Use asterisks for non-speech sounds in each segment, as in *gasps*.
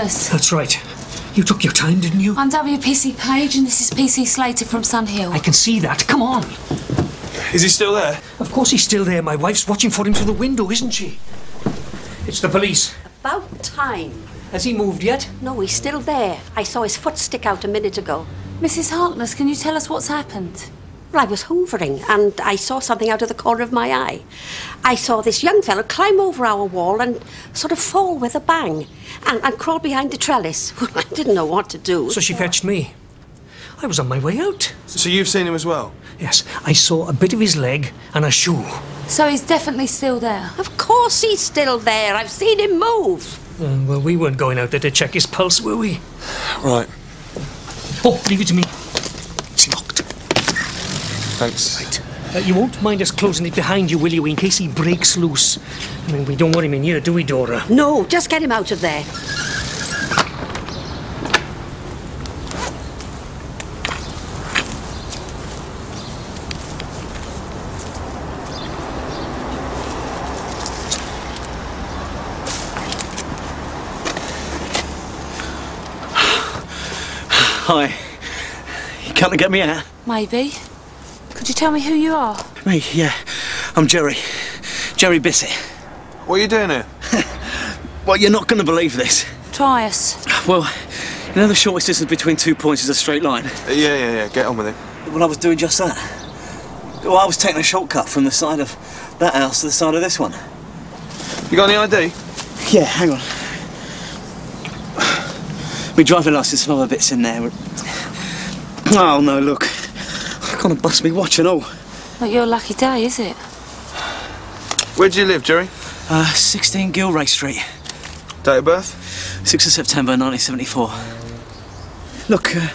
Mr. That's right. You took your time, didn't you? I'm WPC Page and this is PC Slater from Sun Hill. I can see that. Come on. Is he still there? Of course he's still there. My wife's watching for him through the window, isn't she? It's the police. About time. Has he moved yet? No, he's still there. I saw his foot stick out a minute ago. Mrs. Harkness, can you tell us what's happened? Well, I was hoovering and I saw something out of the corner of my eye. I saw this young fellow climb over our wall and sort of fall with a bang and, and crawl behind the trellis. *laughs* Well, I didn't know what to do. So she fetched me. I was on my way out. So you've seen him as well? Yes, I saw a bit of his leg and a shoe. So he's definitely still there? Of course he's still there. I've seen him move. Uh, well, we weren't going out there to check his pulse, were we? Right. Oh, leave it to me. It's locked. Thanks. Uh, you won't mind us closing it behind you, will you, in case he breaks loose? I mean, we don't want him in here, do we, Dora? No, just get him out of there. Hi. You come to get me out? Maybe. Could you tell me who you are? Me, yeah. I'm Jerry. Jerry Bissett. What are you doing here? *laughs* Well, you're not going to believe this. Try us. Well, you know the shortest distance between two points is a straight line? Uh, yeah, yeah, yeah. Get on with it. Well, I was doing just that. Well, I was taking a shortcut from the side of that house to the side of this one. You got any ID? Yeah, hang on. *sighs* My driving licence and other bits in there. *sighs* Oh, no, look. I can't have bust me watch and all. Not your lucky day, is it? Where do you live, Jerry? Uh, 16 Gilray Street. Date of birth? 6th of September 1974. Look, uh,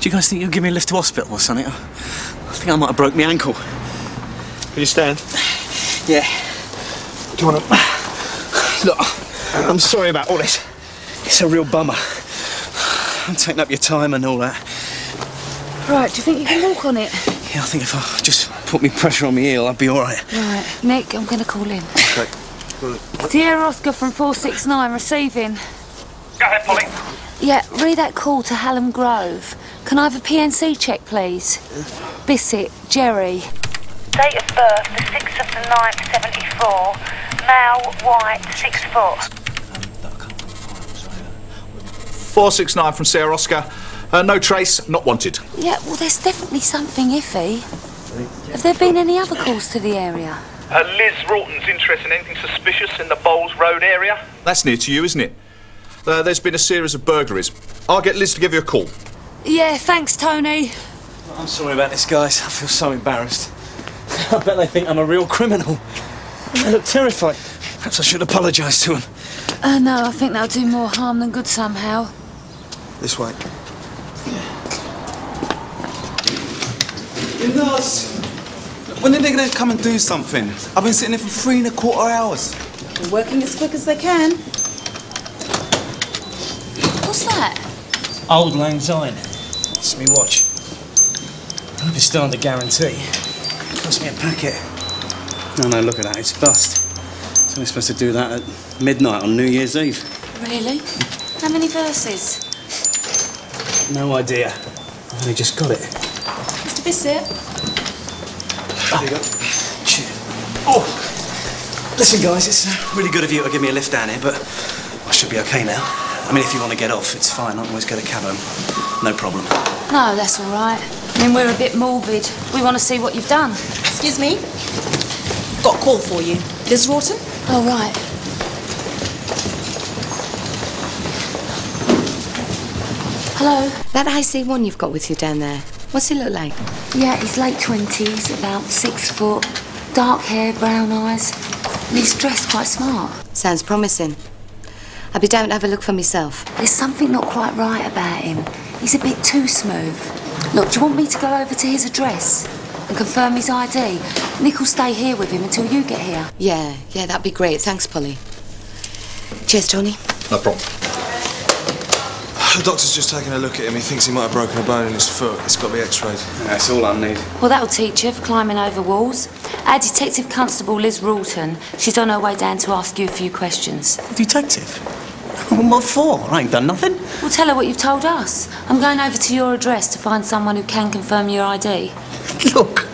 do you guys think you'll give me a lift to hospital or something? I think I might have broke my ankle. Can you stand? Yeah. Do you want to... Look, I'm sorry about all this. It's a real bummer. I'm taking up your time and all that. Right, do you think you can walk on it? Yeah, I think if I just put me pressure on my heel, I'd be all right. Right. Nick, I'm going to call in. Okay. Sierra Oscar from 469 receiving. Go ahead, Polly. Yeah, read that call to Hallam Grove. Can I have a PNC check, please? Bissett, Jerry. Date of birth, the 6th of the 9th, 74. Male, white, 6 foot. 469 from Sierra Oscar. Uh, no trace, not wanted. Yeah, well, there's definitely something iffy. Have there been any other calls to the area? Uh, Liz Rawton's interested in anything suspicious in the Bowles Road area? That's near to you, isn't it? Uh, there's been a series of burglaries. I'll get Liz to give you a call. Yeah, thanks, Tony. I'm sorry about this, guys. I feel so embarrassed. *laughs* I bet they think I'm a real criminal. They look terrified. Perhaps I should apologise to them. Uh, no, I think that'll do more harm than good somehow. This way. Nurse! When are they gonna come and do something? I've been sitting here for three and a quarter hours. They're working as quick as they can. What's that? Auld Lang Syne. It's me watch. I hope it's still under guarantee. Cost me a packet. No, no, look at that. It's bust. So we're supposed to do that at midnight on New Year's Eve. Really? How many verses? No idea. I've only just got it. Mr. Bissett? There you go. Oh! Listen, guys, it's uh, really good of you to give me a lift down here, but I should be okay now. I mean, if you want to get off, it's fine. I can always get a cab home. No problem. No, that's all right. I mean, we're a bit morbid. We want to see what you've done. Excuse me? Got a call for you. Liz Rawton? Oh, right. Hello? That IC1 you've got with you down there, what's he look like? Yeah, he's late 20s, about six foot, dark hair, brown eyes, and he's dressed quite smart. Sounds promising. I'll be down to have a look for myself. There's something not quite right about him. He's a bit too smooth. Look, do you want me to go over to his address and confirm his ID? Nick will stay here with him until you get here. Yeah, yeah, that'd be great. Thanks, Polly. Cheers, Tony. No problem. *sighs* The doctor's just taking a look at him. He thinks he might have broken a bone in his foot. It's got to be x-rayed. That's all I need. Well, that'll teach you for climbing over walls. Our Detective Constable Liz Rawton, she's on her way down to ask you a few questions. Detective? What for? I ain't done nothing. Well, tell her what you've told us. I'm going over to your address to find someone who can confirm your ID. *laughs* Look,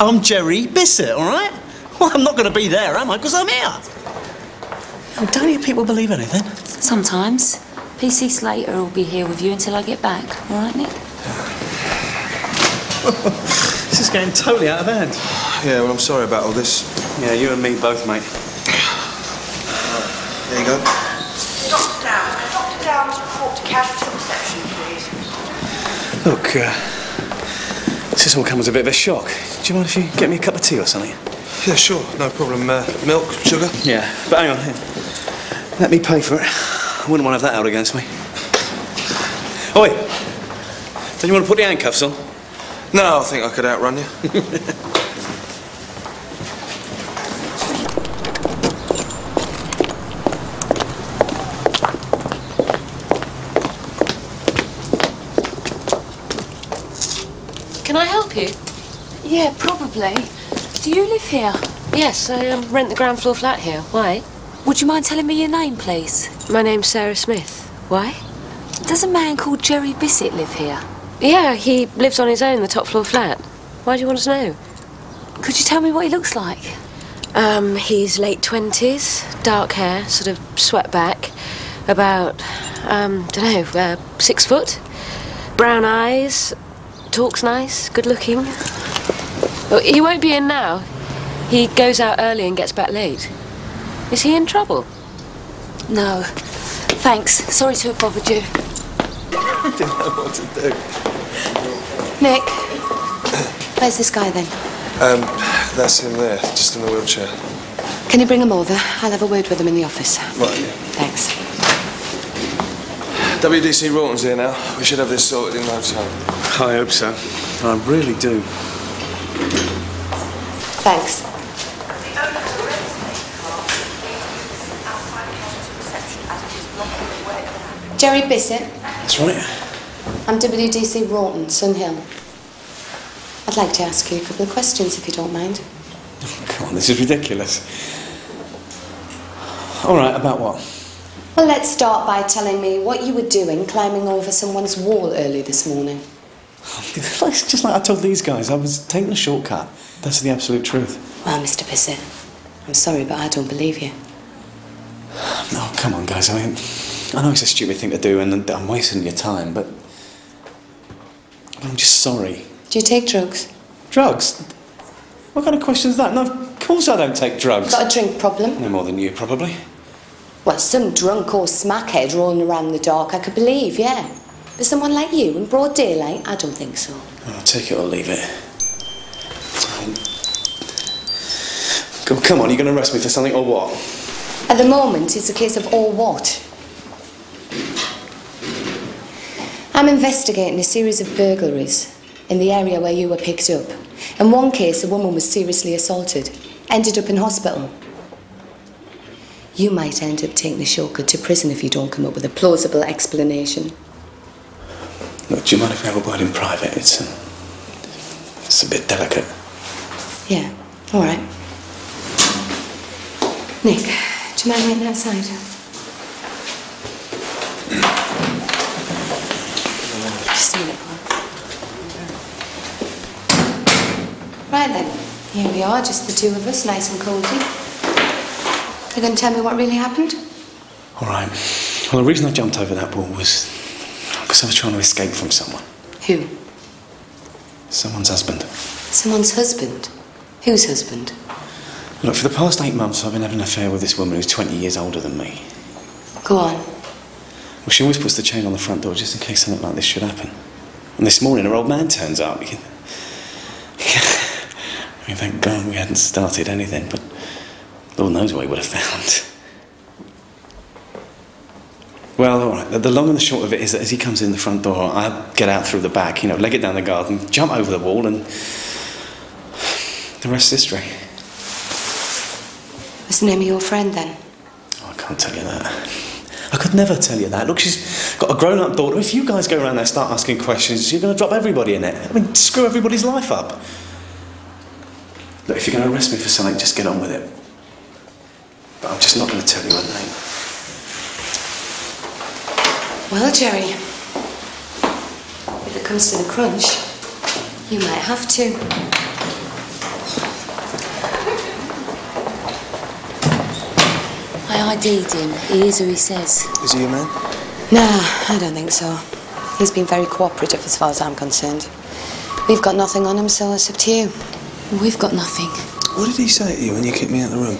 I'm Jerry Bissett, all right? Well, I'm not going to be there, am I? Because I'm here. Don't you people believe anything? Sometimes. PC Slater will be here with you until I get back. All right, Nick? *laughs* This is getting totally out of hand. Yeah, well, I'm sorry about all this. Yeah, you and me both, mate. There you go. Dr. Down. Dr. Down's report to casualty reception, please. Look, uh, this has all come as a bit of a shock. Do you mind if you get me a cup of tea or something? Yeah, sure, no problem. Uh, milk, sugar? Yeah, but hang on. here. Let me pay for it. I wouldn't want to have that out against me. Oi! Don't you want to put the handcuffs on? No, I think I could outrun you. Can I help you? Yeah, probably. Do you live here? Yes, I um, rent the ground floor flat here. Why? Would you mind telling me your name, please? My name's Sarah Smith. Why? Does a man called Jerry Bissett live here? Yeah, he lives on his own, the top floor flat. Why do you want to know? Could you tell me what he looks like? Um, he's late twenties, dark hair, sort of swept back, about, um, don't know, uh, six foot, brown eyes, talks nice, good looking. He won't be in now. He goes out early and gets back late. Is he in trouble? No. Thanks. Sorry to have bothered you. *laughs* I didn't know what to do. Nick, where's this guy then? Um, that's him there, just in the wheelchair. Can you bring him over? I'll have a word with him in the office. Right, yeah. Thanks. WDC Rawton's here now. We should have this sorted in no time. I hope so. I really do. Thanks. Jerry Bissett. That's right. I'm WDC Rawton, Sun Hill. I'd like to ask you a couple of questions, if you don't mind. Oh, *laughs* Come on, this is ridiculous. All right, about what? Well, let's start by telling me what you were doing climbing over someone's wall early this morning. *laughs* It's just like I told these guys. I was taking a shortcut. That's the absolute truth. Well, Mr. Bissett, I'm sorry, but I don't believe you. No, come on, guys. I mean, I know it's a stupid thing to do and I'm wasting your time, but. I'm just sorry. Do you take drugs? Drugs? What kind of question is that? No, of course I don't take drugs. Got a drink problem? No more than you, probably. Well, some drunk or smackhead rolling around in the dark, I could believe, yeah. But someone like you in broad daylight, I don't think so. I'll take it or leave it. Go, come on, you're going to arrest me for something or what? At the moment, it's a case of all what. I'm investigating a series of burglaries in the area where you were picked up. In one case, a woman was seriously assaulted, ended up in hospital. You might end up taking the shortcut to prison if you don't come up with a plausible explanation. Look, do you mind if we have a word in private? It's, um, it's a bit delicate. Yeah, all right. Nick, do you mind waiting outside? Just a minute. Right then, here we are, just the two of us, nice and cosy. You're going to tell me what really happened? All right. Well, the reason I jumped over that wall was because I was trying to escape from someone. Who? Someone's husband. Someone's husband. Whose husband? Look, for the past eight months, I've been having an affair with this woman who's 20 years older than me. Go on. Well, she always puts the chain on the front door just in case something like this should happen. And this morning, her old man turns up. Can... *laughs* I mean, thank God we hadn't started anything, but Lord knows what he would have found. Well, all right. The- The long and the short of it is that as he comes in the front door, I get out through the back, you know, leg it down the garden, jump over the wall, and the rest is history. What's the name of your friend then? Oh, I can't tell you that. I could never tell you that. Look, she's got a grown-up daughter. If you guys go around there and start asking questions, you're going to drop everybody in it. I mean, screw everybody's life up. Look, if you're going to arrest me for something, just get on with it. But I'm just not going to tell you her name. Well, Jerry, if it comes to the crunch, you might have to. ID'd him. He is who he says. Is he your man? No, I don't think so. He's been very cooperative as far as I'm concerned. We've got nothing on him, so it's up to you. We've got nothing. What did he say to you when you kicked me out of the room?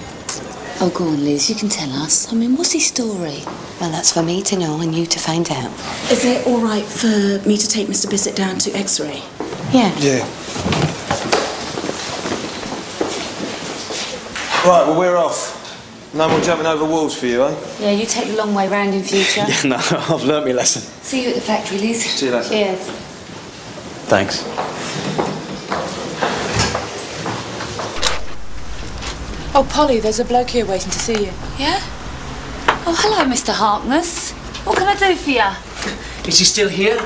Oh, go on, Liz. You can tell us. I mean, what's his story? Well, that's for me to know and you to find out. Is it all right for me to take Mr. Bissett down to X-ray? Yeah. Yeah. Right, well, we're off. No more jumping over walls for you, eh? Yeah, you take the long way round in future. *laughs* Yeah, no, *laughs* I've learnt my lesson. See you at the factory, Liz. See you later. Cheers. Thanks. Oh, Polly, there's a bloke here waiting to see you. Yeah? Oh, hello, Mr. Harkness. What can I do for you? *laughs* Is he still here?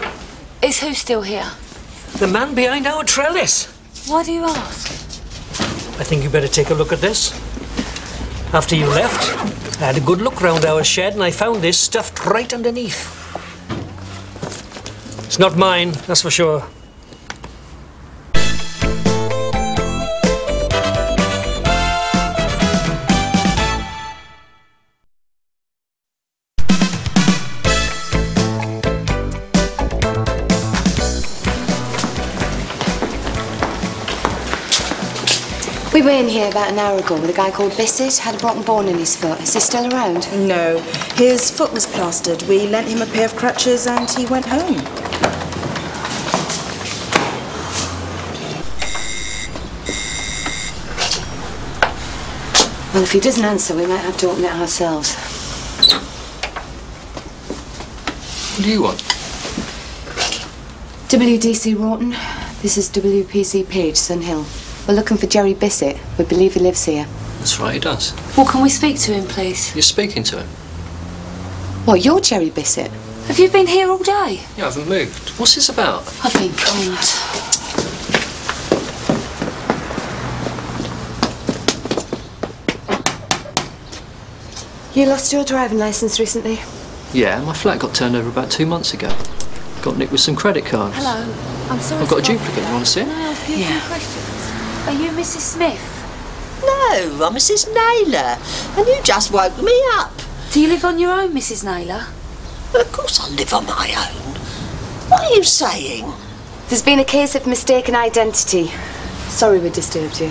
Is who still here? The man behind our trellis. Why do you ask? I think you better take a look at this. After you left, I had a good look round our shed and I found this stuffed right underneath. It's not mine, that's for sure. We were in here about an hour ago with a guy called Bissett, had a broken bone in his foot. Is he still around? No. His foot was plastered. We lent him a pair of crutches and he went home. Well, if he doesn't answer, we might have to open it ourselves. What do you want? WDC Rawton, this is WPC Page, Sun Hill. We're looking for Jerry Bissett. We believe he lives here. That's right, he does. Well, can we speak to him, please? You're speaking to him. What, you're Jerry Bissett? Have you been here all day? Yeah, I haven't moved. What's this about? I've been called. You lost your driving licence recently? Yeah, my flat got turned over about two months ago. Got nicked with some credit cards. Hello. I'm sorry. I've got a to- duplicate. You want to see it? Can it? I ask you a few questions? Are you Mrs. Smith? No, I'm Mrs. Naylor, and you just woke me up. Do you live on your own, Mrs. Naylor? Of course I live on my own. What are you saying? There's been a case of mistaken identity. Sorry we disturbed you.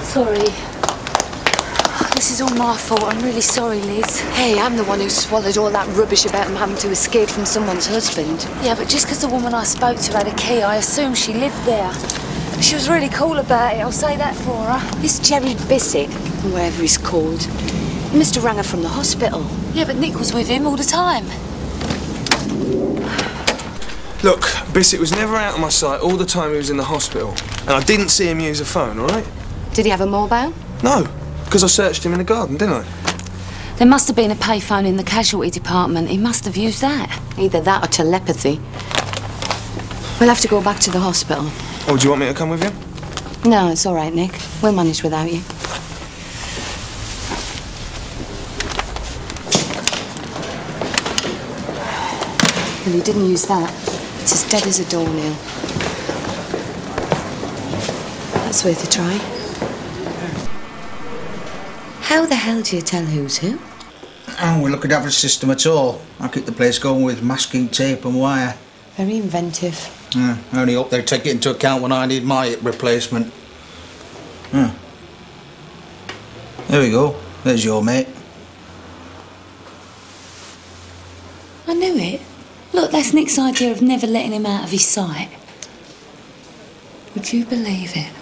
Sorry. Oh, this is all my fault. I'm really sorry, Liz. Hey, I'm the one who swallowed all that rubbish about him having to escape from someone's husband. Yeah, but just because the woman I spoke to had a key, I assumed she lived there. She was really cool about it, I'll say that for her. This Jerry Bissett, or whatever he's called, he must have rang her from the hospital. Yeah, but Nick was with him all the time. Look, Bissett was never out of my sight all the time he was in the hospital. And I didn't see him use a phone, all right? Did he have a mobile? No, because I searched him in the garden, didn't I? There must have been a payphone in the casualty department. He must have used that. Either that or telepathy. We'll have to go back to the hospital. Oh, do you want me to come with you? No, it's all right, Nick. We'll manage without you. Well, he didn't use that. It's as dead as a doornail. That's worth a try. How the hell do you tell who's who? Oh, we look at every system at all. I keep the place going with masking tape and wire. Very inventive. Yeah, I only hope they take it into account when I need my hip replacement. Yeah. There we go. There's your mate. I knew it. Look, that's Nick's idea of never letting him out of his sight. Would you believe it?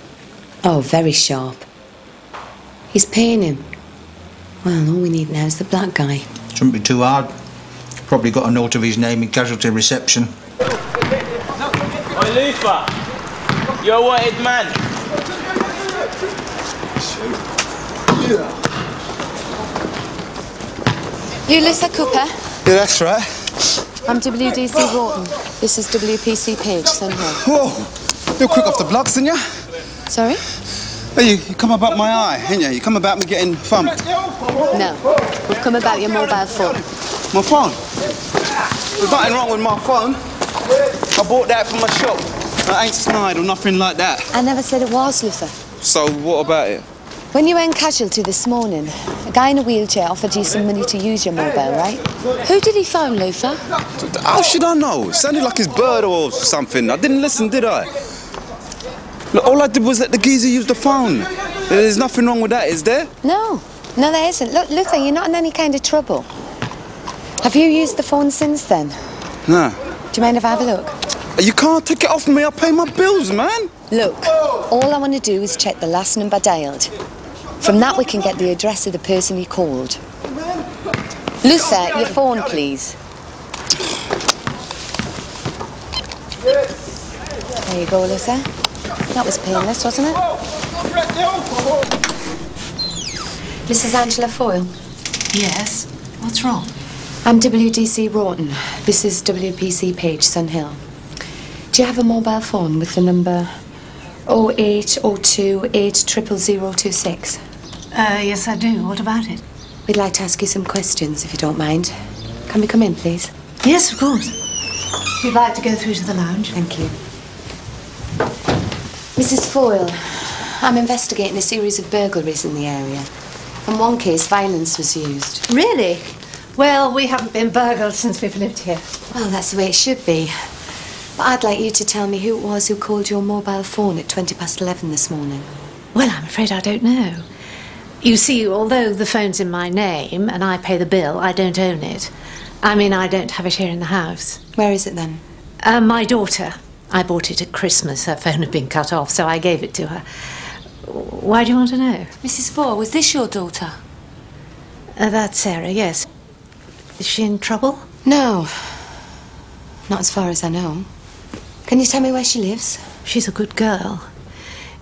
Oh, very sharp. He's paying him. Well, all we need now is the black guy. Shouldn't be too hard. Probably got a note of his name in casualty reception. Oi, Luther! You're a wanted man. You Lisa Cooper? Yeah, that's right. I'm WDC Rawton. This is WPC Page, Sun Hill. Whoa! You're quick off the blocks, didn't you? Sorry? Hey, you, you come about my eye, ain't you? You come about me getting thumped. No. We've come about your mobile phone. My phone? There's nothing wrong with my phone. I bought that from my shop. I ain't snide or nothing like that. I never said it was, Luther. So what about it? When you went casualty this morning, a guy in a wheelchair offered you some money to use your mobile, right? Who did he phone, Luther? How should I know? It sounded like his bird or something. I didn't listen, did I? Look, all I did was let the geezer use the phone. There's nothing wrong with that, is there? No. No, there isn't. Look, Luther, you're not in any kind of trouble. Have you used the phone since then? Nah. Do you mind if I have a look? You can't take it off me. I pay my bills, man. Look, all I want to do is check the last number dialed. From that, we can get the address of the person he called. Luther, your phone, please. There you go, Luther. That was painless, wasn't it? Mrs. Angela Foyle. Yes. What's wrong? I'm WDC Rawton. This is WPC Page, Sun Hill. Do you have a mobile phone with the number 0802 80026? Uh, yes, I do. What about it? We'd like to ask you some questions, if you don't mind. Can we come in, please? Yes, of course. You'd like to go through to the lounge? Thank you. Mrs. Foyle, I'm investigating a series of burglaries in the area. In one case, violence was used. Really? Well, we haven't been burgled since we've lived here. Well, that's the way it should be. But I'd like you to tell me who it was who called your mobile phone at 20 past 11 this morning. Well, I'm afraid I don't know. You see, although the phone's in my name and I pay the bill, I don't own it. I mean, I don't have it here in the house. Where is it then? Uh, my daughter. I bought it at Christmas. Her phone had been cut off, so I gave it to her. Why do you want to know? Mrs. Foyle, was this your daughter? Uh, that's Sarah, yes. Is she in trouble? No. Not as far as I know. Can you tell me where she lives? She's a good girl.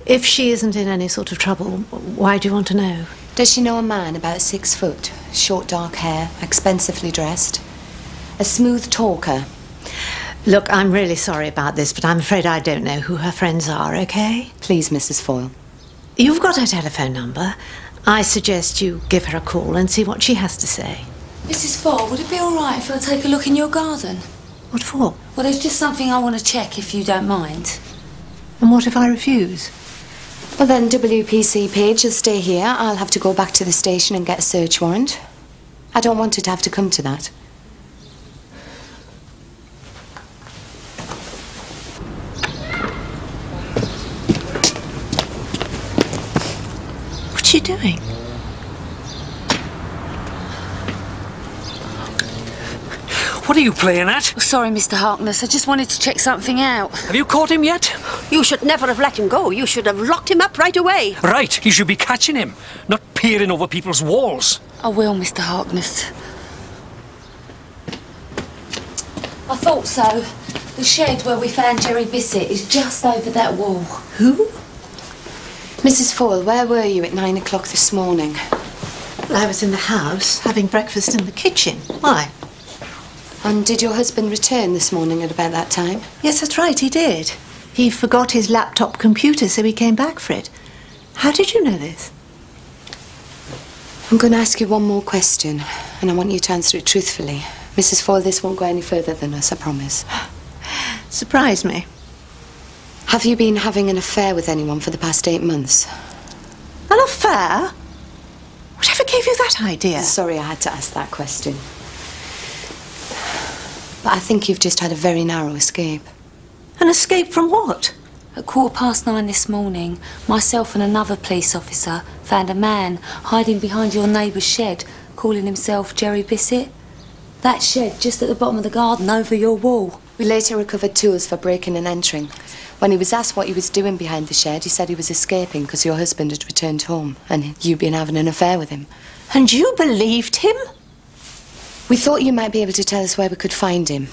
If she isn't in any sort of trouble, why do you want to know? Does she know a man about six foot, short dark hair, expensively dressed? A smooth talker? Look, I'm really sorry about this, but I'm afraid I don't know who her friends are, okay? Please, Mrs. Foyle. You've got her telephone number. I suggest you give her a call and see what she has to say. Mrs. Foyle, would it be all right if I take a look in your garden? What for? Well, there's just something I want to check, if you don't mind. And what if I refuse? Well, then, WPC Page will stay here. I'll have to go back to the station and get a search warrant. I don't want it to have to come to that. What's she doing? What are you playing at? Oh, sorry, Mr. Harkness. I just wanted to check something out. Have you caught him yet? You should never have let him go. You should have locked him up right away. Right, you should be catching him, not peering over people's walls. I will, Mr. Harkness. I thought so. The shed where we found Jerry Bissett is just over that wall. Who? Mrs. Foyle, where were you at nine o'clock this morning? Well, I was in the house having breakfast in the kitchen. Why? And did your husband return this morning at about that time? Yes, that's right, he did. He forgot his laptop computer, so he came back for it. How did you know this? I'm going to ask you one more question, and I want you to answer it truthfully. Mrs. Foyle, this won't go any further than us, I promise. *gasps* Surprise me. Have you been having an affair with anyone for the past eight months? An affair? Whatever gave you that idea? Sorry, I had to ask that question. But I think you've just had a very narrow escape. An escape from what? At quarter past nine this morning, myself and another police officer found a man hiding behind your neighbour's shed, calling himself Jerry Bissett. That shed just at the bottom of the garden over your wall. We later recovered tools for breaking and entering. When he was asked what he was doing behind the shed, he said he was escaping because your husband had returned home and you'd been having an affair with him. And you believed him? We thought you might be able to tell us where we could find him.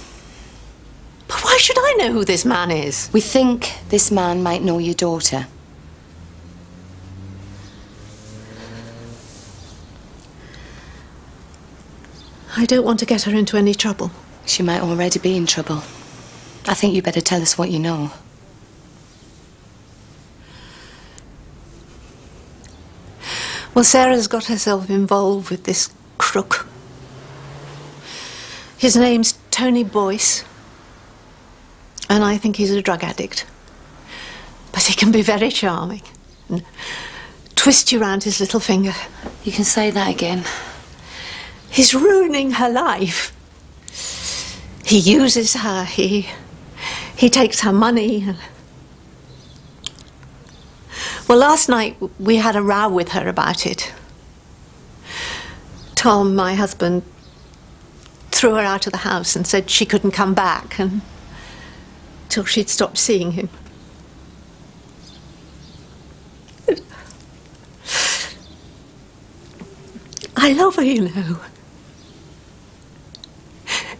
But why should I know who this man is? We think this man might know your daughter. I don't want to get her into any trouble. She might already be in trouble. I think you better tell us what you know. Well, Sarah's got herself involved with this crook. His name's Tony Boyce. And I think he's a drug addict. But he can be very charming. And twist you round his little finger. You can say that again. He's ruining her life. He uses her. He he takes her money. Well, last night we had a row with her about it. Tom, my husband, threw her out of the house and said she couldn't come back and till she'd stopped seeing him. I love her, you know.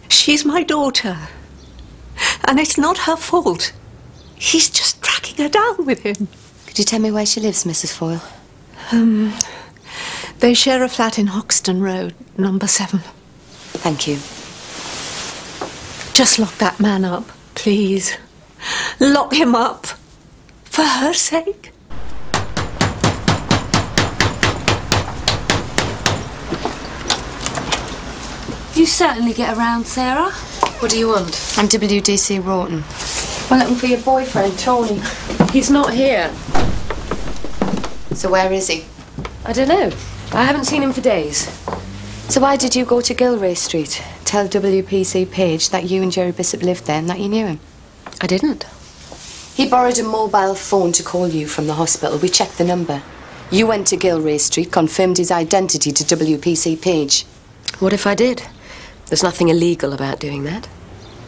She's my daughter. And it's not her fault. He's just dragging her down with him. Could you tell me where she lives, Mrs. Foyle? Um, they share a flat in Hoxton Road, number seven. Thank you. Just lock that man up, please. Lock him up. For her sake. You certainly get around, Sarah. What do you want? I'm WDC Rawton. I'm looking for your boyfriend, Tony. He's not here. So where is he? I don't know. I haven't seen him for days. So why did you go to Gilray Street? Tell WPC Page that you and Jerry Bishop lived there and that you knew him. I didn't. He borrowed a mobile phone to call you from the hospital. We checked the number. You went to Gilray Street, confirmed his identity to WPC Page. What if I did? There's nothing illegal about doing that.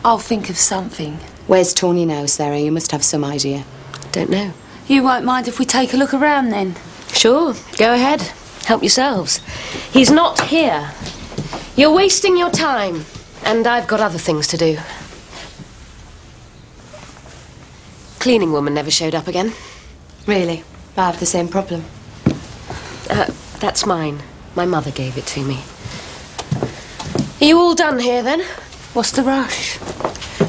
I'll think of something. Where's Tony now, Sarah? You must have some idea. Don't know. You won't mind if we take a look around then? Sure, go ahead. Help yourselves. He's not here. You're wasting your time, and I've got other things to do. Cleaning woman never showed up again. Really? I have the same problem. Uh, that's mine. My mother gave it to me. Are you all done here then? What's the rush?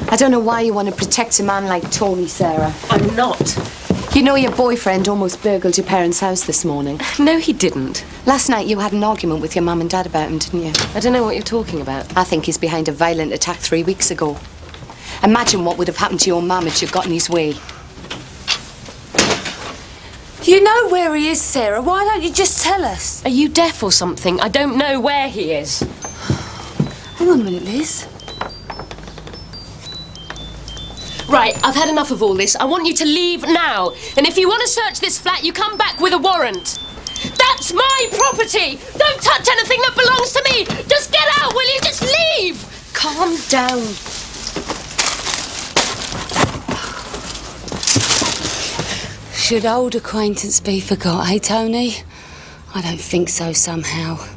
I don't know why you want to protect a man like Tony, Sarah. I'm not. You know your boyfriend almost burgled your parents' house this morning. No, he didn't. Last night you had an argument with your mum and dad about him, didn't you? I don't know what you're talking about. I think he's behind a violent attack three weeks ago. Imagine what would have happened to your mum if she'd got in his way. You know where he is, Sarah. Why don't you just tell us? Are you deaf or something? I don't know where he is. Hang on a minute, Liz. Right, I've had enough of all this. I want you to leave now. And if you want to search this flat, you come back with a warrant. That's my property! Don't touch anything that belongs to me! Just get out, will you? Just leave! Calm down. Should old acquaintance be forgot, eh, Tony? I don't think so somehow.